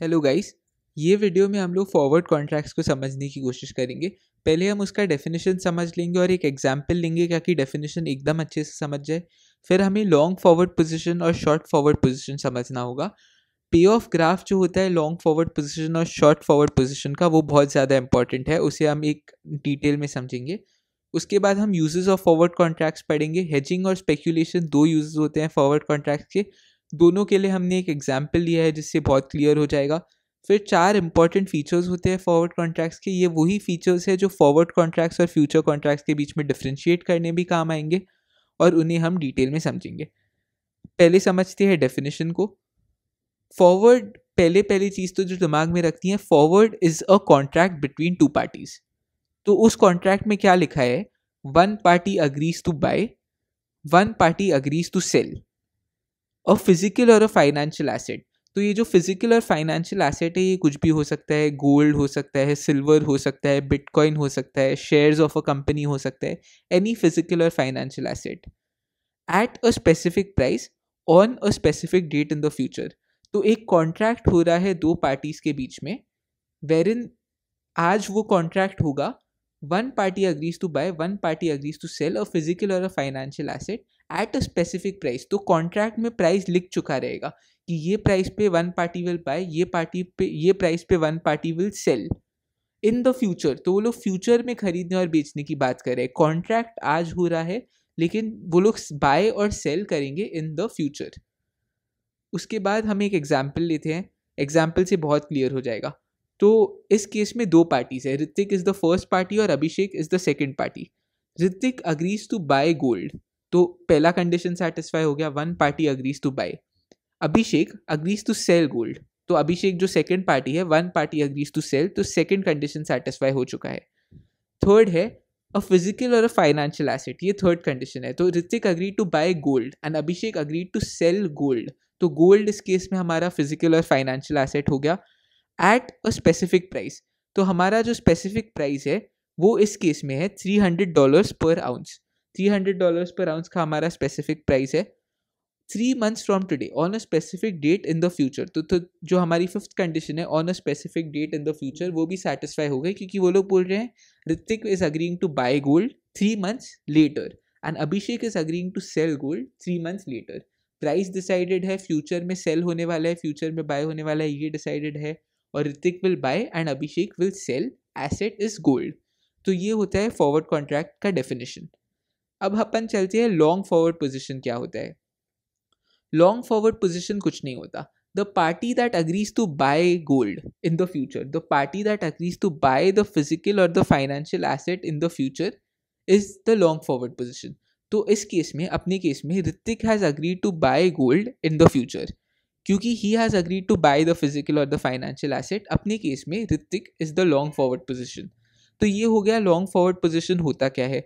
Hello guys ये video में हम लोग फॉरवर्ड कॉन्ट्रैक्ट्स को समझने की कोशिश करेंगे। पहले हम उसका डेफिनेशन समझ लेंगे और एक एग्जांपल लेंगे ताकि डेफिनेशन एकदम अच्छे से समझ जाए। फिर हमें लॉन्ग फॉरवर्ड पोजीशन और शॉर्ट फॉरवर्ड पोजीशन समझना होगा। पे ऑफ़ ग्राफ जो होता है लॉन्ग फॉरवर्ड पोजीशन और शॉर्ट फॉरवर्ड पोजीशन का, वो बहुत ज़्यादा इंपॉर्टेंट है। उसे हम एक डिटेल में समझेंगे। उसके बाद हम यूजेस ऑफ़ फॉरवर्ड कॉन्ट्रैक्ट्स पढ़ेंगे। हेजिंग और स्पेक्यूलेशन दो यूजेस होते हैं फॉरवर्ड कॉन्ट्रैक्ट्स के। दोनों के लिए हमने एक एग्ज़ाम्पल लिया है जिससे बहुत क्लियर हो जाएगा। फिर चार इंपॉर्टेंट फीचर्स होते हैं फॉरवर्ड कॉन्ट्रैक्ट्स के। ये वही फीचर्स है जो फॉरवर्ड कॉन्ट्रैक्ट्स और फ्यूचर कॉन्ट्रैक्ट्स के बीच में डिफ्रेंशिएट करने भी काम आएँगे और उन्हें हम डिटेल में समझेंगे। पहले समझते हैं डेफिनेशन को। फॉरवर्ड पहले, पहली चीज़ तो जो दिमाग में रखती है forward is a contract between two parties तो उस कॉन्ट्रैक्ट में क्या लिखा है? One party agrees to buy one party agrees to sell a physical और अ फाइनेंशियल एसेट तो ये जो फ़िज़िकल और फाइनेंशियल एसेट है, ये कुछ भी हो सकता है गोल्ड हो सकता है सिल्वर हो सकता है बिटकॉइन हो सकता है शेयर्स ऑफ़ अ कंपनी हो सकता है एनी फ़िज़िकल और financial asset at a specific price on a specific date in the future तो एक कॉन्ट्रैक्ट हो रहा है दो पार्टीज़ के बीच में वेर इन आज वो कॉन्ट्रैक्ट होगा one party agrees to buy one party agrees to sell a physical और a financial asset at a specific price तो कॉन्ट्रैक्ट में प्राइस लिख चुका रहेगा कि ये प्राइस पे वन पार्टी विल बाय ये पार्टी पे, ये प्राइस पे one party will sell in the future तो वो लोग फ्यूचर में खरीदने और बेचने की बात कर रहे हैं। कॉन्ट्रैक्ट आज हो रहा है, लेकिन वो लोग बाय और सेल करेंगे इन द फ्यूचर उसके बाद हम एक एग्ज़ाम्पल लेते हैं। एग्ज़ाम्पल से बहुत क्लियर हो जाएगा। तो इस केस में दो पार्टीज़ है। Hrithik is the first party और Abhishek is the second party Hrithik agrees to buy gold तो पहला कंडीशन सेटिस्फाई हो गया। One party agrees to buy Abhishek agrees to sell gold तो अभिषेक जो सेकेंड पार्टी है one party agrees to sell तो second condition satisfy हो चुका है। थर्ड है अ फ़िज़िकल और अ फाइनेंशियल एसेट ये थर्ड कंडीशन है। तो Hrithik agree to buy gold and Abhishek agree to sell gold तो गोल्ड इस केस में हमारा फ़िज़िकल और फाइनेंशियल एसेट हो गया। एट अ स्पेसिफिक प्राइस तो हमारा जो स्पेसिफिक प्राइस है, वो इस केस में है three hundred dollars per ounce three hundred dollars पर आउंस का हमारा स्पेसिफिक प्राइस है three months from today on a specific date in the future तो तो जो हमारी फिफ्थ कंडीशन है on a specific date in the future वो भी सेटिस्फाई हो गई क्योंकि वो लोग बोल रहे हैं, Hrithik is agreeing to buy gold three months later and Abhishek is agreeing to sell gold three months later price decided है फ्यूचर में सेल होने वाला है फ्यूचर में बाय होने वाला है, ये डिसाइडेड है। और Hrithik will buy and Abhishek will sell asset is gold तो ये होता है फॉरवर्ड कॉन्ट्रैक्ट का डेफिनेशन अब अपन चलते हैं लॉन्ग फॉरवर्ड पोजिशन क्या होता है? लॉन्ग फॉरवर्ड पोजिशन कुछ नहीं होता. The party that agrees to buy gold in the future the party that agrees to buy the physical और the financial asset in the future is the long forward position तो इस case में, अपने case में Hrithik has agreed to buy gold in the future क्योंकि he has agreed to buy the physical और the financial asset अपने case में Hrithik is the long forward position तो ये हो गया लॉन्ग फॉरवर्ड पोजिशन होता क्या है?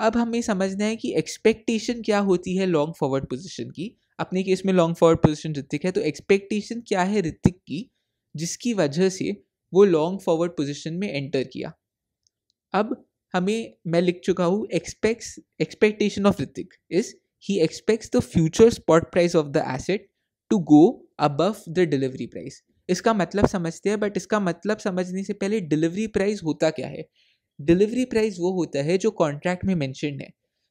अब हमें समझना है कि एक्सपेक्टेशन क्या होती है लॉन्ग फॉरवर्ड पोजिशन की? अपने केस में लॉन्ग फॉरवर्ड पोजिशन ऋतिक है तो एक्सपेक्टेशन क्या है ऋतिक की? जिसकी वजह से वो लॉन्ग फॉरवर्ड पोजिशन में एंटर किया। अब हमें, मैं लिख चुका हूँ expects expectation of Hrithik is he expects the future spot price of the asset to go above the delivery price इसका मतलब समझते हैं बट इसका मतलब समझने से पहले डिलीवरी प्राइस होता क्या है? डिलीवरी प्राइस वो होता है जो कॉन्ट्रैक्ट में मैंशनड है।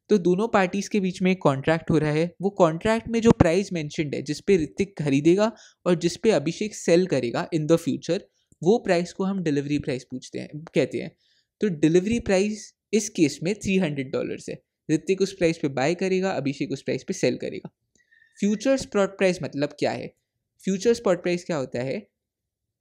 तो दोनों पार्टीज़ के बीच में एक कॉन्ट्रैक्ट हो रहा है। वो कॉन्ट्रैक्ट में जो प्राइस मैंशनड है जिसपे ऋतिक खरीदेगा और जिसपे अभिषेक सेल करेगा इन द फ्यूचर वो प्राइस को हम डिलीवरी प्राइस पूछते हैं, कहते हैं। तो डिलीवरी प्राइस इस केस में थ्री हंड्रेड डॉलर्स है। ऋतिक उस प्राइस पे बाय करेगा, अभिषेक उस प्राइस पे सेल करेगा। फ्यूचर स्पॉट प्राइस मतलब क्या है? फ्यूचर स्पॉट प्राइस क्या होता है?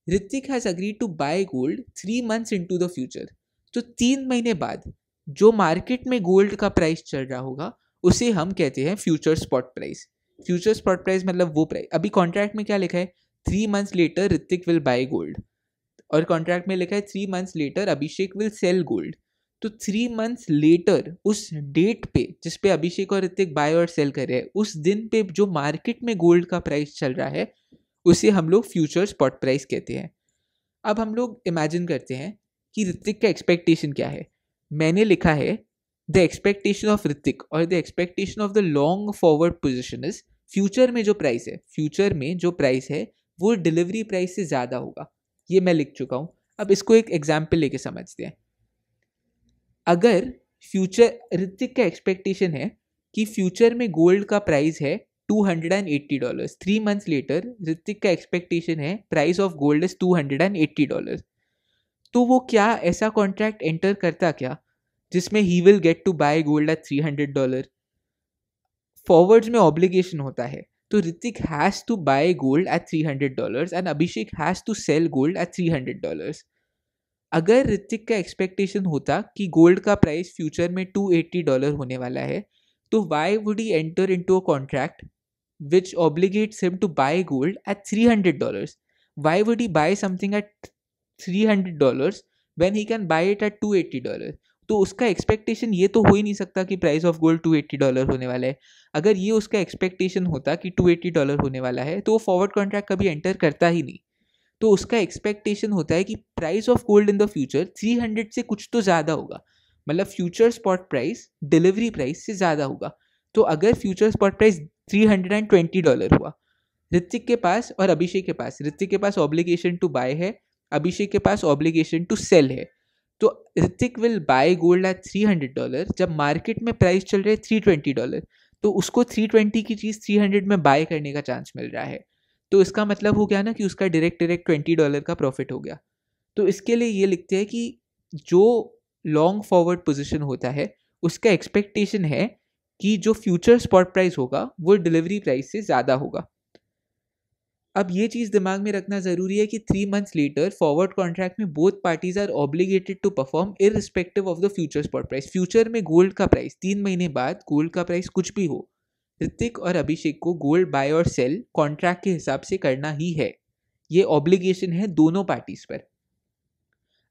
Hrithik has agreed to buy gold three months into the future तो तीन महीने बाद जो मार्केट में गोल्ड का प्राइस चल रहा होगा, उसे हम कहते हैं future spot price future spot price मतलब वो प्राइस अभी कॉन्ट्रैक्ट में क्या लिखा है? Three months later Hrithik will buy gold और कॉन्ट्रैक्ट में लिखा है three months later Abhishek will sell gold तो थ्री मंथ्स लेटर उस डेट पे, जिस पे अभिषेक और ऋतिक बाय और सेल कर रहे हैं, उस दिन पे जो मार्केट में गोल्ड का प्राइस चल रहा है, उसे हम लोग फ्यूचर स्पॉट प्राइस कहते हैं। अब हम लोग इमेजिन करते हैं कि ऋतिक का एक्सपेक्टेशन क्या है। मैंने लिखा है द एक्सपेक्टेशन ऑफ़ ऋतिक और the expectation of the long forward position is future में जो प्राइस है फ्यूचर में जो प्राइस है, वो डिलीवरी प्राइस से ज़्यादा होगा। ये मैं लिख चुका हूँ। अब इसको एक एग्ज़ाम्पल लेके समझते हैं। अगर फ्यूचर ऋतिक का एक्सपेक्टेशन है कि फ्यूचर में गोल्ड का प्राइस है two hundred and eighty dollar three months later Hrithik का एक्सपेक्टेशन है price of gold is two hundred and eighty dollar तो वो क्या ऐसा कॉन्ट्रैक्ट एंटर करता क्या, जिसमें he will get to buy gold at three hundred dollar forwards में ऑब्लिगेशन होता है तो Hrithik has to buy gold at three hundred dollars and Abhishek has to sell gold at three hundred dollars अगर ऋतिक का expectation होता कि gold का price future में टू एट्टी डॉलर होने वाला है तो why would he enter into a contract which obligates him to buy gold at three hundred dollars why would he buy something at three hundred dollars when he can buy it at two eighty dollar तो उसका expectation ये तो हो ही नहीं सकता कि price of gold two eighty dollar होने वाला है। अगर ये उसका एक्सपेक्टेशन होता कि टू एट्टी डॉलर होने वाला है तो वो फॉरवर्ड कॉन्ट्रैक्ट कभी एंटर करता ही नहीं। तो उसका एक्सपेक्टेशन होता है कि price of gold in the future three hundred से कुछ तो ज़्यादा होगा। मतलब future spot price delivery price से ज़्यादा होगा। तो अगर future spot price three hundred and twenty dollar हुआ, ऋतिक के पास और अभिषेक के पास, ऋतिक के पास ऑब्लिगेशन टू बाय है, अभिषेक के पास ऑब्लिगेशन टू सेल है। तो Hrithik will buy gold at three hundred dollar जब मार्केट में प्राइस चल रहा थ्री ट्वेंटी डॉलर तो उसको थ्री ट्वेंटी की चीज़ थ्री हंड्रेड में बाय करने का चांस मिल रहा है। तो इसका मतलब हो गया ना कि उसका डायरेक्ट डायरेक्ट ट्वेंटी डॉलर का प्रॉफिट हो गया। तो इसके लिए ये लिखते हैं कि जो लॉन्ग फॉरवर्ड पोजिशन होता है, उसका एक्सपेक्टेशन है कि जो फ्यूचर स्पॉट प्राइस होगा, वो डिलीवरी प्राइस से ज़्यादा होगा। अब ये चीज़ दिमाग में रखना ज़रूरी है कि three months later forward contract में both parties are obligated to perform irrespective of the future spot price future में गोल्ड का प्राइस तीन महीने बाद गोल्ड का प्राइस कुछ भी हो ऋतिक और अभिषेक को गोल्ड बाय और सेल कॉन्ट्रैक्ट के हिसाब से करना ही है। ये ऑब्लिगेशन है दोनों पार्टीज़ पर।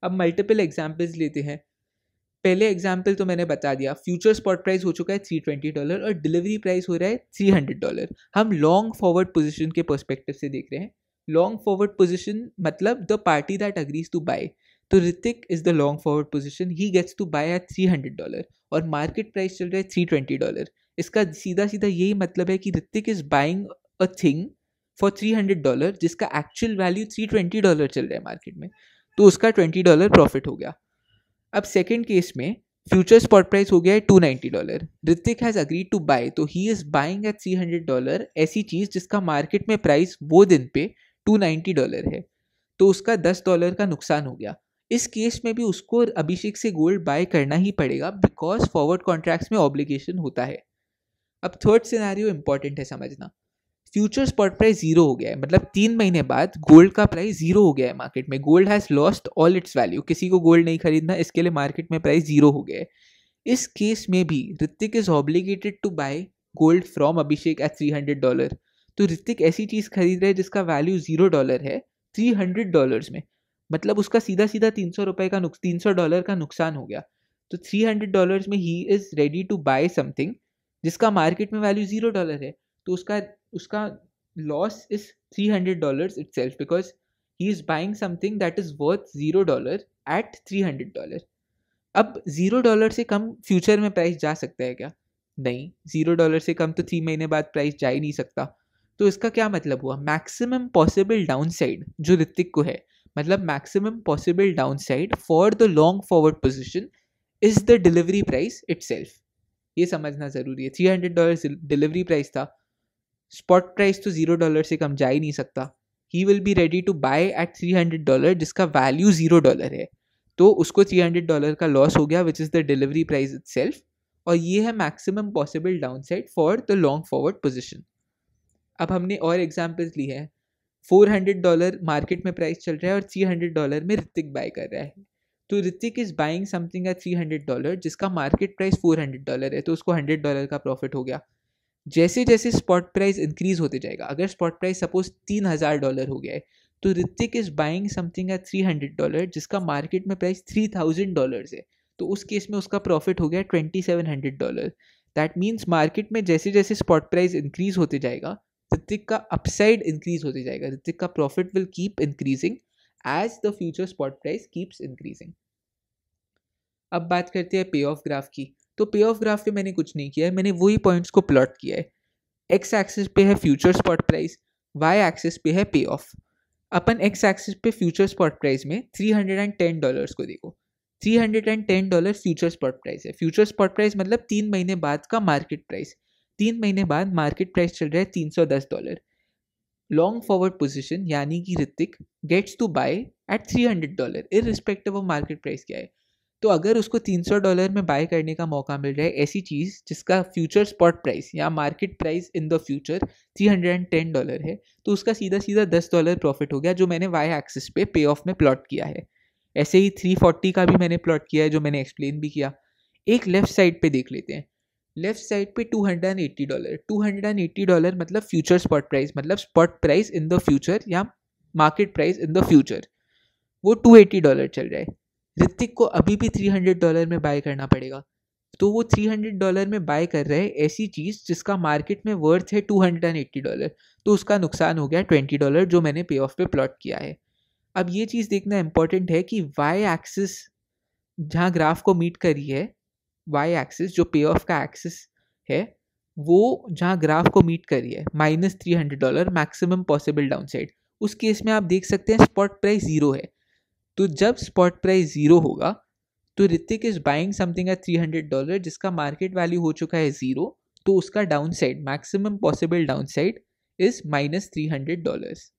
अब मल्टीपल एग्जाम्पल्स लेते हैं। पहले एग्ज़ाम्पल तो मैंने बता दिया। फ्यूचर स्पॉट प्राइस हो चुका है थ्री ट्वेंटी डॉलर और डिलीवरी प्राइस हो रहा है थ्री हंड्रेड डॉलर हम लॉन्ग फॉरवर्ड पोजिशन के परस्पेक्टिव से देख रहे हैं। लॉन्ग फॉरवर्ड पोजिशन मतलब the party that agrees to buy तो Hrithik is the long forward position he gets to buy at three hundred dollar और मार्केट प्राइस चल रहा है थ्री ट्वेंटी डॉलर इसका सीधा सीधा यही मतलब है कि Hrithik is buying a thing for three hundred dollar जिसका actual value three twenty dollar चल रहा है मार्केट में तो उसका ट्वेंटी डॉलर प्रॉफिट हो गया। अब सेकेंड केस में फ्यूचर स्पॉट प्राइस हो गया है two ninety dollar Hrithik has agreed to buy तो he is buying at three hundred dollar ऐसी चीज़ जिसका मार्केट में प्राइस वो दिन पे टू नाइन्टी डॉलर है तो उसका दस डॉलर का नुकसान हो गया। इस केस में भी उसको अभिषेक से गोल्ड बाय करना ही पड़ेगा बिकॉज़ फॉरवर्ड कॉन्ट्रैक्ट्स में ऑब्लिगेशन होता है। अब थर्ड सिनारियो इंपॉर्टेंट है समझना। फ्यूचर स्पॉट प्राइस ज़ीरो हो गया है मतलब तीन महीने बाद गोल्ड का प्राइस ज़ीरो हो गया है मार्केट में। Gold has lost all its value किसी को गोल्ड नहीं खरीदना, इसके लिए मार्केट में प्राइस ज़ीरो हो गया है। इस केस में भी Hrithik is obligated to buy gold from Abhishek at three hundred dollar तो ऋतिक ऐसी चीज़ खरीद रहे हैं जिसका वैल्यू ज़ीरो डॉलर है थ्री हंड्रेड डॉलर्स में। मतलब उसका सीधा सीधा तीन सौ रुपये का तीन सौ डॉलर का नुकसान हो गया। तो थ्री हंड्रेड डॉलर्स में ही is ready to buy something जिसका मार्केट में वैल्यू ज़ीरो डॉलर है तो उसका उसका loss is three hundred dollar itself because he is buying something that is worth zero dollar at three hundred dollar अब zero dollar से कम future में प्राइस जा सकता है क्या? नहीं ज़ीरो डॉलर से कम तो थ्री महीने बाद प्राइस जा ही नहीं सकता। तो इसका क्या मतलब हुआ? मैक्सिमम पॉसिबल डाउन साइड जो ऋतिक को है मतलब maximum possible downside for the long forward position is the delivery price itself ये समझना ज़रूरी है। Three hundred dollar delivery price था। स्पॉट प्राइस तो ज़ीरो डॉलर से कम जा ही नहीं सकता। He will be ready to buy at three hundred dollar जिसका वैल्यू ज़ीरो डॉलर है। तो उसको थ्री हंड्रेड डॉलर का लॉस हो गया which is the delivery price it self और ये है maximum possible downside for the long forward position अब हमने और एग्जाम्पल्स ली है। फोर हंड्रेड डॉलर मार्केट में प्राइस चल रहा है और थ्री हंड्रेड डॉलर में ऋतिक बाय कर रहा है। तो Hrithik is buying something at three hundred dollar जिसका market price four hundred dollar है तो उसको हंड्रेड डॉलर का प्रॉफिट हो गया। जैसे जैसे स्पॉट प्राइस इंक्रीज होते जाएगा, अगर स्पॉट प्राइस सपोज़ तीन हज़ार डॉलर हो गया है तो Hrithik is buying something at three hundred dollar जिसका मार्केट में प्राइस थ्री थाउज़ेंड डॉलर है तो उस केस में उसका प्रॉफिट हो गया twenty seven hundred dollar that means market में जैसे जैसे स्पॉट प्राइस इंक्रीज होते जाएगा ऋतिक का अपसाइड इंक्रीज होते जाएगा। ऋतिक का profit will keep increasing as the future spot price keeps increasing अब बात करते हैं पे ऑफ़ ग्राफ की। तो पे ऑफ़ ग्राफ पे मैंने कुछ नहीं किया है, मैंने वही पॉइंट्स को प्लॉट किया है। एक्स एक्सिस पे है future spot price Y axis पे है पे ऑफ़ अपन एक्स एक्सिस पे फ्यूचर स्पॉट प्राइस में 310 डॉलर्स को देखो। 310 डॉलर फ्यूचर स्पॉट प्राइस है। फ्यूचर स्पॉट प्राइस मतलब तीन महीने बाद का मार्केट प्राइस तीन महीने बाद मार्केट प्राइस चल रहा है 310 डॉलर लॉन्ग फॉरवर्ड पोजिशन यानी कि Hrithik gets to buy at 300 dollar irrespective of market price क्या है। तो अगर उसको 300 डॉलर में बाय करने का मौका मिल रहा है, ऐसी चीज़ जिसका फ्यूचर स्पॉट प्राइस या market price in the future 310 dollar है तो उसका सीधा सीधा 10 डॉलर प्रॉफिट हो गया, जो मैंने वाई एक्सिस पे पे ऑफ़ में प्लॉट किया है। ऐसे ही 340 का भी मैंने प्लॉट किया है, जो मैंने एक्सप्लेन भी किया। एक लेफ़्ट साइड पे देख लेते हैं। लेफ़्ट साइड पे 280 डॉलर। 280 डॉलर मतलब फ्यूचर स्पॉट प्राइस मतलब spot price in the future या market price in the future वो 280 डॉलर चल रहा है। ऋतिक को अभी भी 300 डॉलर में बाय करना पड़ेगा। तो वो 300 डॉलर में बाय कर रहे हैं ऐसी चीज़ जिसका मार्केट में वर्थ है 280 डॉलर तो उसका नुकसान हो गया 20 डॉलर जो मैंने पे ऑफ़ पे प्लॉट किया है। अब ये चीज़ देखना इंपॉर्टेंट है कि वाई एक्सिस जहाँ ग्राफ को मीट करी है वाई एक्सिस जो पे ऑफ़ का एक्सिस है, वो जहाँ ग्राफ को मीट करी है minus three hundred dollar maximum possible downside उस केस में आप देख सकते हैं स्पॉट प्राइस ज़ीरो है। तो जब स्पॉट प्राइस ज़ीरो होगा तो Hrithik is buying something at three hundred dollar जिसका मार्केट वैल्यू हो चुका है ज़ीरो तो उसका downside maximum possible downside is minus three hundred dollars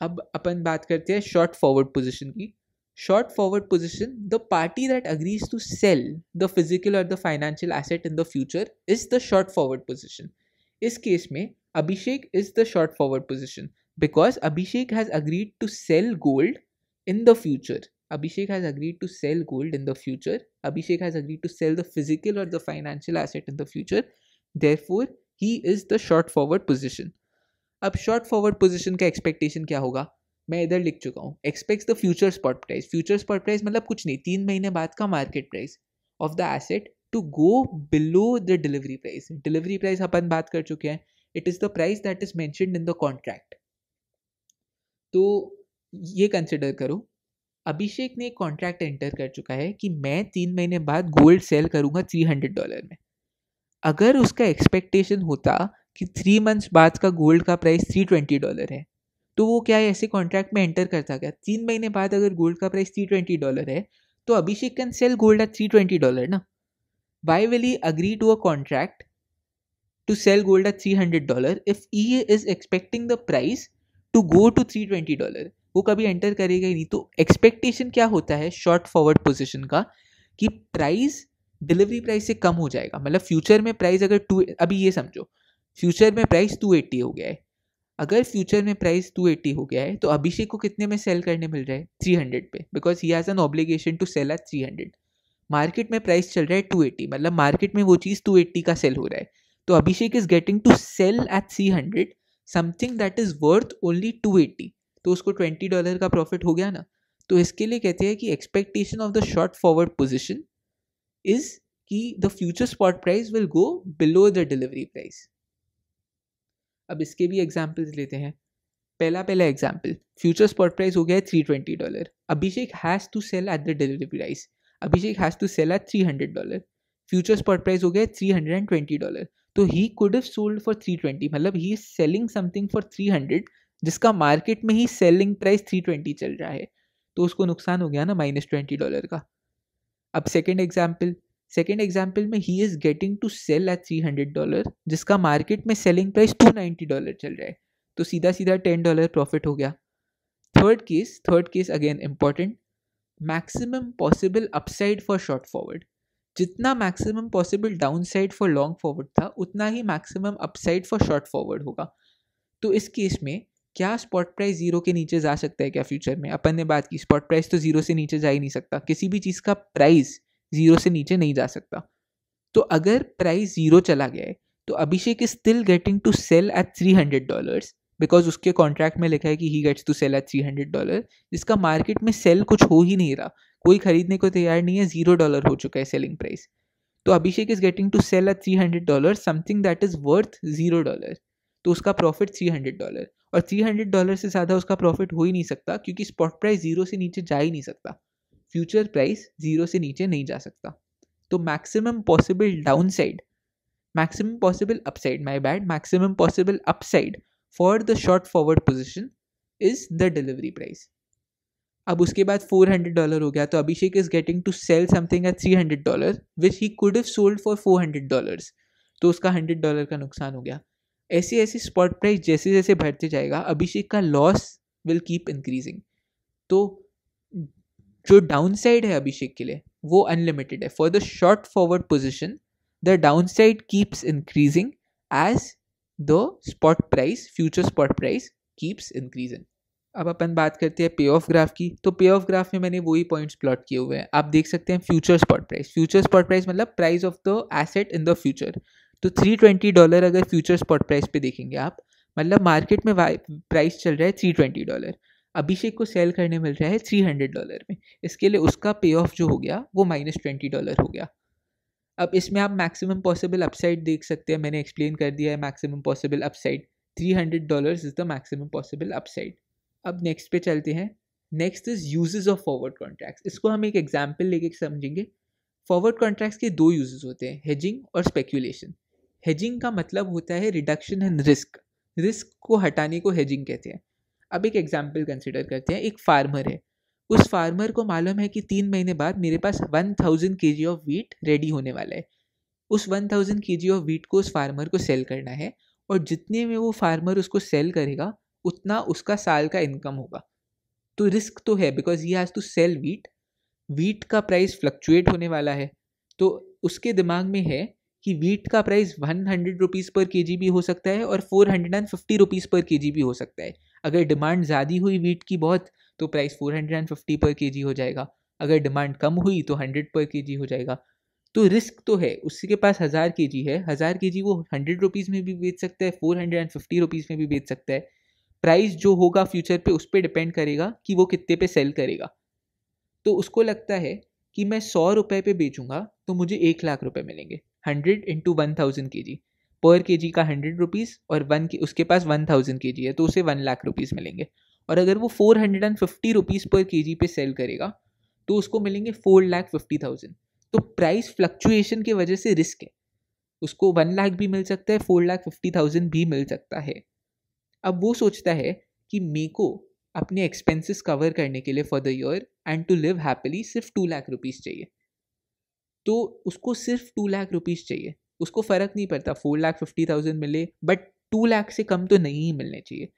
अब अपन बात करते हैं शॉर्ट फॉरवर्ड पोजिशन की। Short forward position the party that agrees to sell the physical और the financial asset in the future is the short forward position इस case में, Abhishek is the short forward position because Abhishek has agreed to sell gold in the future Abhishek has agreed to sell gold in the future Abhishek has agreed to sell the physical और the financial asset in the future therefore he is the short forward position अब short forward position का expectation क्या होगा? मैं इधर लिख चुका हूँ। Expect the future spot price future spot price मतलब कुछ नहीं। तीन महीने बाद का market price of the asset to go below the delivery price delivery price अपन बात कर चुके हैं। It is the price that is mentioned in the contract तो ये कंसिडर करो, अभिषेक ने एक कॉन्ट्रैक्ट एंटर कर चुका है कि मैं तीन महीने बाद गोल्ड सेल करूँगा थ्री हंड्रेड डॉलर में। अगर उसका एक्सपेक्टेशन होता कि थ्री मंथ्स बाद का गोल्ड का प्राइस थ्री ट्वेंटी डॉलर है तो वो क्या है ऐसे कॉन्ट्रैक्ट में एंटर करता क्या? तीन महीने बाद अगर गोल्ड का प्राइस थ्री ट्वेंटी डॉलर है तो Abhishek can sell gold at three twenty dollar ना? Why will he agree to a contract to sell gold at three hundred dollar if he is expecting the price to go to three twenty dollar वो कभी enter करेगा ही नहीं। तो expectation क्या होता है short forward position का? कि प्राइस डिलीवरी प्राइस से कम हो जाएगा। मतलब फ्यूचर में प्राइस अगर टू अभी ये समझो फ्यूचर में प्राइस टू एट्टी हो गया है। अगर फ्यूचर में प्राइस टू एट्टी हो गया है तो अभिषेक को कितने में सेल करने मिल रहा है? थ्री हंड्रेड पे। Because he has an obligation to sell at three hundred market में प्राइस चल रहा है टू एट्टी मतलब मार्केट में वो चीज़ टू एट्टी का सेल हो रहा है। तो Abhishek is getting to sell at three hundred something that is worth only two eighty तो उसको ट्वेंटी डॉलर का प्रॉफिट हो गया ना तो इसके लिए कहते हैं कि expectation of the short forward position is कि the future spot price will go below the delivery price अब इसके भी एग्जाम्पल्स लेते हैं। पहला पहला एग्ज़ाम्पल फ्यूचर स्पॉट प्राइस हो गया है three twenty dollar Abhishek has to sell at the delivery price Abhishek has to sell at three hundred dollar future spot price हो गया है three hundred and twenty dollar तो he could have sold for three twenty मतलब he is selling something for three hundred जिसका market में ही selling price three twenty चल रहा है तो उसको नुकसान हो गया ना माइनस ट्वेंटी डॉलर का। अब सेकेंड एग्ज़ाम्पल सेकेंड एग्ज़ाम्पल में he is getting to sell at three hundred dollar जिसका मार्केट में selling price two ninety dollar चल रहा है तो सीधा सीधा टेन डॉलर प्रॉफिट हो गया। Third case third case again important maximum possible upside for short forward जितना maximum possible downside for long forward था, उतना ही maximum upside for short forward होगा। तो इस केस में क्या स्पॉट प्राइस ज़ीरो के नीचे जा सकता है क्या फ्यूचर में? अपन ने बात की स्पॉट प्राइस तो ज़ीरो से नीचे जा ही नहीं सकता। किसी भी चीज़ का प्राइस ज़ीरो से नीचे नहीं जा सकता। तो अगर प्राइस ज़ीरो चला गया है तो Abhishek is still getting to sell at three hundred dollars because उसके कॉन्ट्रैक्ट में लिखा है कि he gets to sell at three hundred dollar जिसका मार्केट में सेल कुछ हो ही नहीं रहा। कोई खरीदने को तैयार नहीं है ज़ीरो डॉलर हो चुका है सेलिंग प्राइस तो Abhishek is getting to sell at three hundred dollar something that is worth zero dollar तो उसका प्रॉफिट थ्री हंड्रेड डॉलर और थ्री हंड्रेड डॉलर से ज़्यादा उसका प्रॉफिट हो ही नहीं सकता, क्योंकि स्पॉट प्राइस ज़ीरो से नीचे जा ही नहीं सकता. फ्यूचर प्राइस ज़ीरो से नीचे नहीं जा सकता. तो maximum possible downside maximum possible upside my bad maximum possible upside for the short forward position is the delivery price अब उसके बाद फोर हंड्रेड डॉलर हो गया तो Abhishek is getting to sell something at three hundred dollar which he could have sold for four hundred dollars तो उसका hundred dollar का नुकसान हो गया। ऐसी ऐसी स्पॉट प्राइस जैसे जैसे बढ़ते जाएगा, अभिषेक का लॉस विल कीप इंक्रीजिंग तो जो डाउन साइड है अभिषेक के लिए, वो अनलिमिटेड है। For the short forward position the downside keeps increasing as the spot price future spot price keeps increasing अब अपन बात करते हैं पे ऑफ़ ग्राफ की। तो पे ऑफ़ ग्राफ में मैंने वही पॉइंट्स प्लॉट किए हुए हैं। आप देख सकते हैं future spot price future spot price मतलब price of the asset in the future तो थ्री ट्वेंटी डॉलर अगर फ्यूचर स्पॉट प्राइस पे देखेंगे आप मतलब मार्केट में प्राइस चल रहा है थ्री ट्वेंटी डॉलर अभिषेक को सेल करने मिल रहा है थ्री हंड्रेड डॉलर में। इसके लिए उसका पे ऑफ़ जो हो गया, वो माइनस ट्वेंटी डॉलर हो गया। अब इसमें आप मैक्सिमम पॉसिबल अपसाइड देख सकते हैं। मैंने एक्सप्लेन कर दिया है maximum possible upside three hundred dollar is the maximum possible upside अब नेक्स्ट पे चलते हैं। Next is uses of forward contracts इसको हम एक एग्ज़ाम्पल लेके समझेंगे। फॉरवर्ड कॉन्ट्रैक्ट्स के दो यूजेस होते हैं हेजिंग और स्पेक्यूलेशन हेजिंग का मतलब होता है रिडक्शन इन रिस्क रिस्क को हटाने को हेजिंग कहते हैं। अब एक एग्ज़ाम्पल कंसिडर करते हैं। एक फार्मर है। उस फार्मर को मालूम है कि तीन महीने बाद मेरे पास वन थाउज़ेंड के जी ऑफ़ वीट रेडी होने वाला है। उस वन थाउज़ेंड के जी ऑफ़ वीट को उस फार्मर को सेल करना है और जितने में वो फार्मर उसको सेल करेगा उतना उसका साल का इनकम होगा। तो रिस्क तो है because he has to sell wheat wheat का प्राइस फ्लक्चुएट होने वाला है। तो उसके दिमाग में है कि वीट का प्राइस वन हंड्रेड रुपीज़ पर के जी भी हो सकता है और four hundred and fifty rupees पर के जी भी हो सकता है। अगर डिमांड ज़्यादा हुई वीट की बहुत तो price four hundred and fifty पर के जी हो जाएगा। अगर डिमांड कम हुई तो हंड्रेड पर के जी हो जाएगा। तो रिस्क तो है, उसके पास हज़ार के जी है। हज़ार के जी वो हंड्रेड रुपीज़ में भी बेच सकता है four hundred and fifty rupees में भी बेच सकता है। प्राइस जो होगा फ्यूचर पे उस पर डिपेंड करेगा कि वो कितने पे सेल करेगा। तो उसको लगता है कि मैं सौ रुपये पे बेचूँगा तो मुझे एक लाख रुपए मिलेंगे। हंड्रेड इंटू वन थाउज़ेंड के जी। पर के जी का हंड्रेड रुपीज़ और वन के, उसके पास वन थाउज़ेंड के जी है तो उसे वन लाख रुपीज़ मिलेंगे। और अगर वो four hundred and fifty rupees पर के जी पे सेल करेगा तो उसको मिलेंगे फोर लाख फिफ्टी थाउज़ेंड। तो प्राइस फ्लक्चुएशन की वजह से रिस्क है। उसको वन लाख भी मिल सकता है, फोर लाख फिफ्टी थाउज़ेंड भी मिल सकता है। अब वो सोचता है कि मे को अपने एक्सपेंसेस कवर करने के लिए for the year end to live happily सिर्फ़ टू लाख रुपीज़ चाहिए। तो उसको सिर्फ़ टू लाख रुपीज़ चाहिए। उसको फ़र्क नहीं पड़ता फोर लाख फिफ्टी थाउज़ेंड मिले बट टू लाख से कम तो नहीं ही मिलने चाहिए।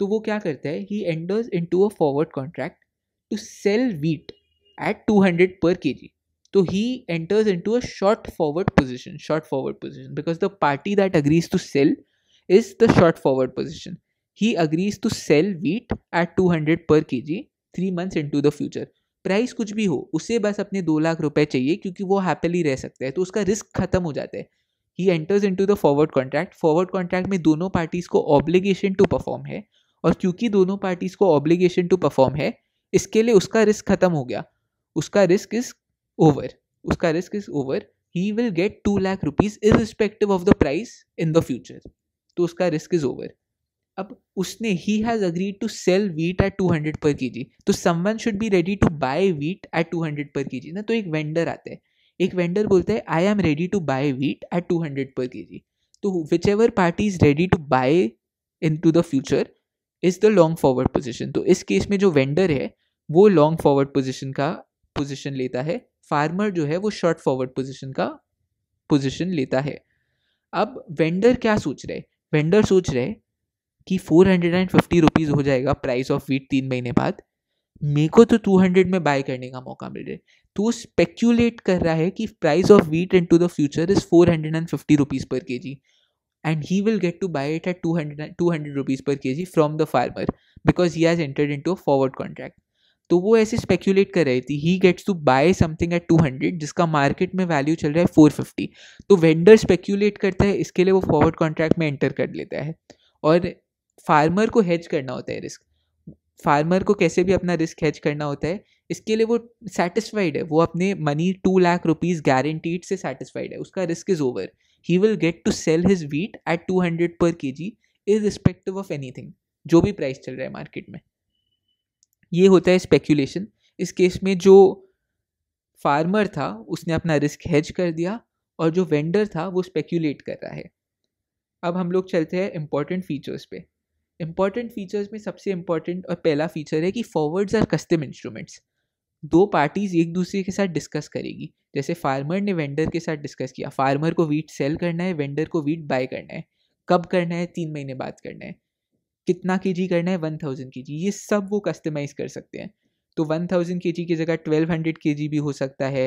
तो वो क्या करता है he enters into a forward contract to sell wheat at two hundred per K G तो he enters into a short forward position short forward position because the party that agrees to sell is the short forward position. He agrees to sell wheat at 200 per kg three into the future price कुछ भी हो, उसे बस अपने दो लाख रुपए चाहिए क्योंकि वो हैप्पीली रह सकता है तो उसका रिस्क खत्म हो जाता है। He enters into the forward contract forward contract में दोनों पार्टीज़ को ऑब्लिगेशन टू परफॉर्म है और क्योंकि दोनों पार्टीज़ को ऑब्लिगेशन टू परफॉर्म है, इसके लिए उसका रिस्क खत्म हो गया। उसका रिस्क इज़ ओवर उसका risk is over he will get two lakh rupees irrespective of the price in the future तो उसका रिस्क इज़ ओवर अब उसने he has agreed to sell wheat at two hundred per K G तो someone should be ready to buy wheat at two hundred per K G ना तो एक vendor आता है. एक वेंडर बोलता है I am ready to buy wheat at two hundred per K G तो whichever party is ready to buy into the future is the long forward position तो इस केस में जो वेंडर है, वो लॉन्ग फॉरवर्ड पोजिशन का position लेता है. फार्मर जो है, वो शॉर्ट फॉरवर्ड पोजिशन का पोजिशन लेता है. अब वेंडर क्या सोच रहे वेंडर सोच रहे कि four hundred and fifty rupees हो जाएगा प्राइस ऑफ़ वीट तीन महीने बाद। मेरे को तो टू हंड्रेड में बाय करने का मौका मिल रहा है। तो स्पेक्यूलेट कर रहा है कि price of wheat into the future is four hundred and fifty rupees per K G and he will get to buy it at two hundred two hundred rupees per K G from the farmer because he has entered in तो वो ऐसे speculate कर रही थी he gets to buy something at two hundred जिसका market में value चल रहा है फोर फिफ्टी तो वेंडर स्पेक्यूलेट करता है, इसके लिए वो फॉरवर्ड कॉन्ट्रैक्ट में एंटर कर लेता है. और फार्मर को हेज करना होता है रिस्क फार्मर को कैसे भी अपना रिस्क हेज करना होता है, इसके लिए वो सेटिस्फाइड है. वो अपने money two lakh rupees guaranteed से सेटिस्फाइड है. उसका risk is over he will get to sell his wheat at two hundred per K G irrespective of any जो भी प्राइस चल रहा है मार्केट में. ये होता है स्पेक्यूलेशन इस केस में जो फार्मर था, उसने अपना रिस्क हेज कर दिया और जो वेंडर था, वो स्पेक्यूलेट कर रहा है। अब हम लोग चलते हैं इंपॉर्टेंट फीचर्स पे। इंपॉर्टेंट फीचर्स में सबसे इंपॉर्टेंट और पहला फीचर है कि फॉरवर्ड्स आर कस्टम इंस्ट्रूमेंट्स दो पार्टीज़ एक दूसरे के साथ डिस्कस करेगी। जैसे फार्मर ने वेंडर के साथ डिस्कस किया। फार्मर को वीट सेल करना है वेंडर को वीट बाय करना है। कब करना है? तीन महीने बाद करना है। कितना के जी करना है? वन थाउज़ेंड के जी ये सब वो कस्टमाइज़ कर सकते हैं। तो वन थाउज़ेंड के जी की जगह ट्वेल्व हंड्रेड के जी भी हो सकता है।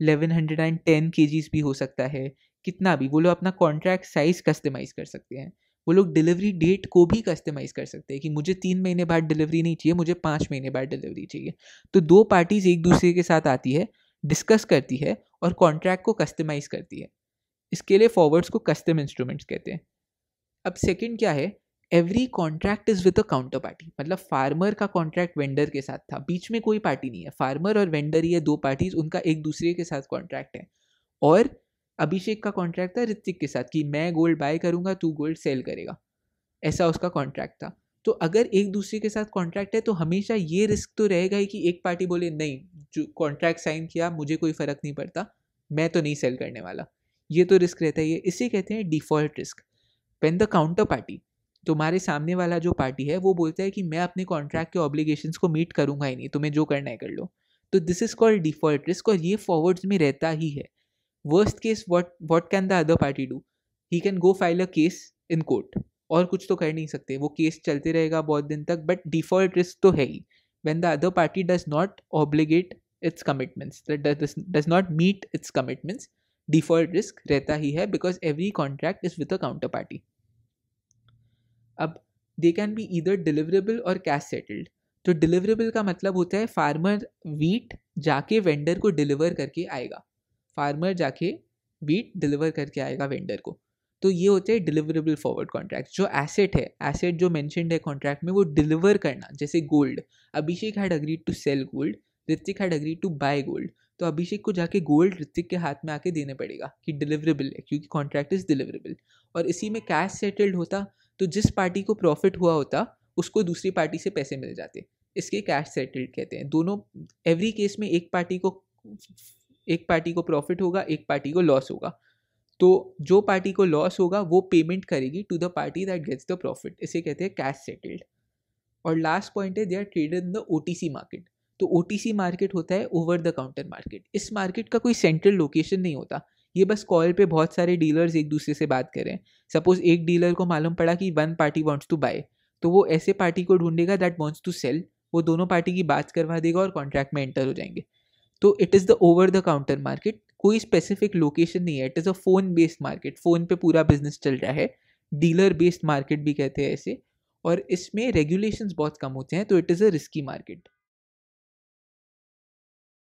एलेवन हंड्रेड एंड टेन के जीज भी हो सकता है। कितना भी। वो लोग अपना कॉन्ट्रैक्ट साइज़ कस्टमाइज़ कर सकते हैं। वो लोग डिलीवरी डेट को भी कस्टमाइज़ कर सकते हैं कि मुझे तीन महीने बाद डिलीवरी नहीं चाहिए, मुझे पाँच महीने बाद डिलीवरी चाहिए। तो दो पार्टीज़ एक दूसरे के साथ आती है डिस्कस करती है और कॉन्ट्रैक्ट को कस्टमाइज़ करती है। इसके लिए फॉरवर्ड्स को कस्टम इंस्ट्रूमेंट्स कहते हैं। अब सेकंड क्या है? Every contract is with a counter party मतलब फार्मर का कॉन्ट्रैक्ट वेंडर के साथ था। बीच में कोई पार्टी नहीं है। फार्मर और वेंडर ये दो पार्टीज़ उनका एक दूसरे के साथ कॉन्ट्रैक्ट है। और अभिषेक का कॉन्ट्रैक्ट था ऋतिक के साथ कि मैं गोल्ड बाय करूँगा, तू गोल्ड सेल करेगा। ऐसा उसका कॉन्ट्रैक्ट था। तो अगर एक दूसरे के साथ कॉन्ट्रैक्ट है तो हमेशा ये रिस्क तो रहेगा ही कि एक पार्टी बोले, नहीं, जो कॉन्ट्रैक्ट साइन किया, मुझे कोई फ़र्क नहीं पड़ता। मैं तो नहीं सेल करने वाला। ये तो रिस्क रहता है ये इसे कहते हैं default risk when the counter party तुम्हारे सामने वाला जो पार्टी है, वो बोलता है कि मैं अपने कॉन्ट्रैक्ट के ऑब्लिगेशंस को मीट करूँगा ही नहीं, तुम्हें जो करना है कर लो। तो this is called default risk और ये फॉरवर्ड्स में रहता ही है। Worst case what what can the other party do he can go file a case in court और कुछ तो कर नहीं सकते। वो केस चलते रहेगा बहुत दिन तक बट डिफ़ॉल्ट रिस्क तो है ही। When the other party does not obligate its commitments does not meet its commitments default risk रहता ही है because every contract is with a counter party अब they can be either deliverable और cash settled तो deliverable का मतलब होता है फार्मर वीट जाके वेंडर को डिलीवर करके आएगा। फार्मर जाके वीट डिलीवर करके आएगा वेंडर को। तो ये होते हैं डिलीवरेबल फॉरवर्ड कॉन्ट्रैक्ट जो एसेट है एसेट जो मैंशनड है कॉन्ट्रैक्ट में वो डिलीवर करना, जैसे gold Abhishek had agreed to sell gold Hrithik had agreed to buy gold तो अभिषेक को जाके गोल्ड ऋतिक के हाथ में आके देने पड़ेगा कि डिलीवरेबल है, क्योंकि कॉन्ट्रैक्ट इज़ डिलीवरेबल और इसी में कैश सेटल्ड होता तो जिस पार्टी को प्रॉफिट हुआ होता, उसको दूसरी पार्टी से पैसे मिल जाते। इसके कैश सेटल्ड कहते हैं। दोनों एवरी केस में एक पार्टी को, एक पार्टी को प्रॉफिट होगा, एक पार्टी को लॉस होगा। तो जो पार्टी को लॉस होगा, वो पेमेंट करेगी to the party that gets the profit इसे कहते हैं कैश सेटल्ड और लास्ट पॉइंट है they are traded in the OTC market तो ओटीसी मार्केट होता है ओवर द काउंटर मार्केट इस मार्केट का कोई सेंट्रल लोकेशन नहीं होता। ये बस कॉल पे बहुत सारे डीलर्स एक दूसरे से बात करें। सपोज़ एक डीलर को मालूम पड़ा कि one party wants to buy तो वो ऐसे पार्टी को ढूंढेगा दैट वॉन्ट्स टू सेल वो दोनों पार्टी की बात करवा देगा और कॉन्ट्रैक्ट में एंटर हो जाएँगे। तो it is the over the counter market कोई स्पेसिफिक लोकेशन नहीं है it is a phone based market phone पे पूरा बिज़नेस चल रहा है डीलर बेस्ड मार्केट भी कहते हैं ऐसे, और इसमें रेगुलेशंस बहुत कम होते हैं तो it is a risky market